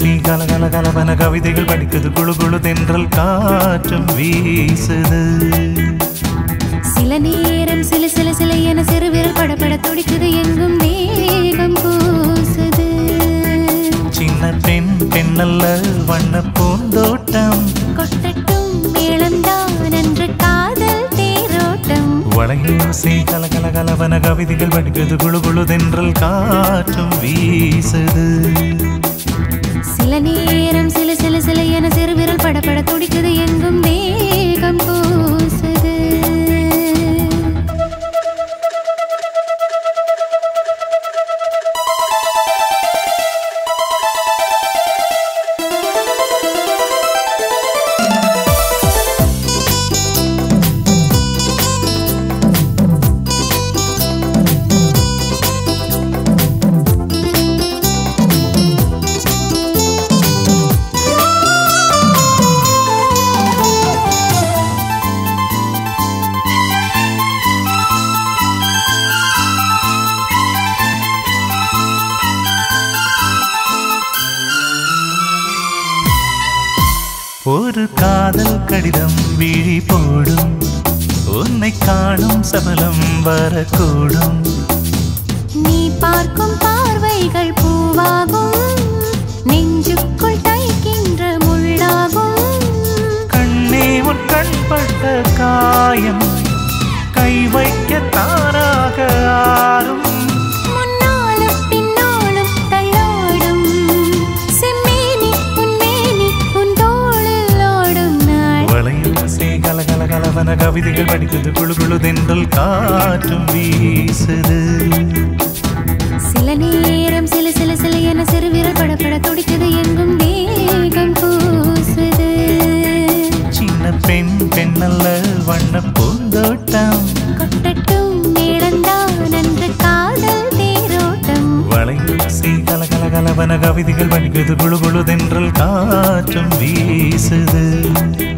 கல கல கலவன கவிதைகள் படிக்குது குழு குழு தென்றல் காற்றும் வீசுது. சில நேரம் சில சில சில என சிறுவிரல் படபட துடிக்குது. எங்கும் மேகம் பூசுது. சின்ன பெண் பெண்ணல்ல வண்ண பூந்தோட்டம். கொட்டட்டும் மேளம்தான் அன்று காதல் தேரோட்டம். வளையோசை கல கல கலவன கவிதைகள் படிக்குது குழு குழு தென்றல் காற்றும் வீசுது. ஒரு காதல் கடிதம் விழி போடும். உன்னை காணும் சபலம் வரக்கூடும். நீ பார்க்கும் பார்வைகள் பூவாகும். நெஞ்சுக்குள் தைக்கின்ற முள்ளாகும். கண்ணே உன் கண் பட்ட காயம் கை வைக்க தானாக கவிதைகள் படிக்குது குழு குழு தென்றல் காற்றும் வீசுது. சில நேரம் சில சில சில என சிறுவிரல் படபட துடிக்குது எங்கும் வேகம் பூசுது. சின்ன பெண் பெண்ணல்ல வண்ண பூந்தோட்டம். கொட்டட்டும் மேளந்தான் அன்று காதல் தேரோட்டம். வளையோசை கல கல கலவன கவிதைகள் படிக்குது குழு குழு தென்றல் காற்றும் வீசுது.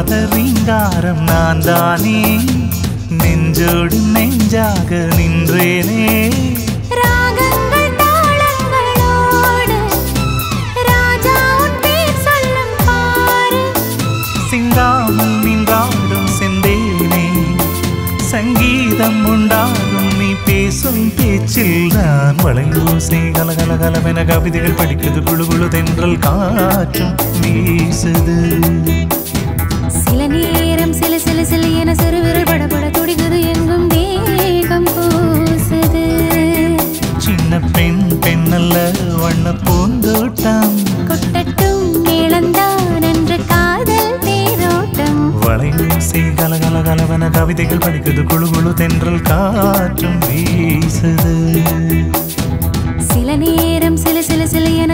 நீங்காத ரீங்காரம் நான் தானே நெஞ்சோடு நெஞ்சாக நின்றேனே. சிங்காமல் நின்றாடும் செந்தேனே. சங்கீதம் உண்டாகும் நீ பேசும் பேச்சில் நான் வளையோசை கலகல கலவென கவிதைகள் படிக்குது குழு குழு தென்றல் காற்றும் வீசுது. கண்களின் ஓசை கலகல கலவன கவிதைகள் படிக்குது. குழு குழு தென்றல் காற்றும் வீசுது. சில நேரம் சில சில சில என